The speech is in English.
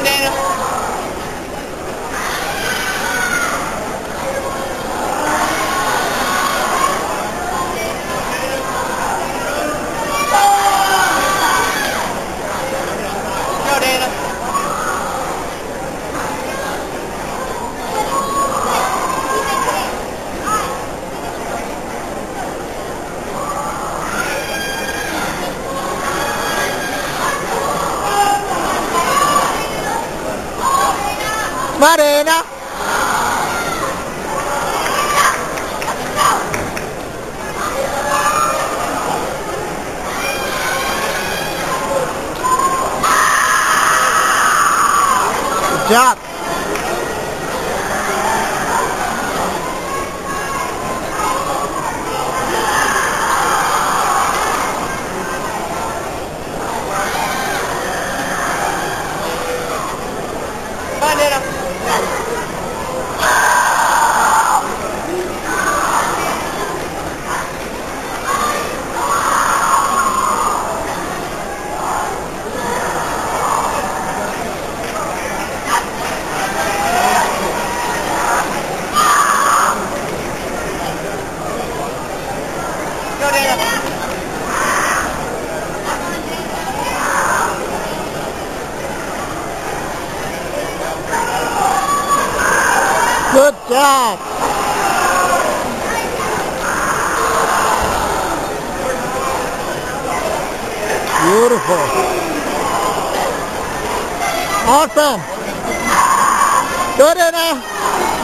morning. Marena! Good job. Good job. Beautiful. Awesome. Good enough.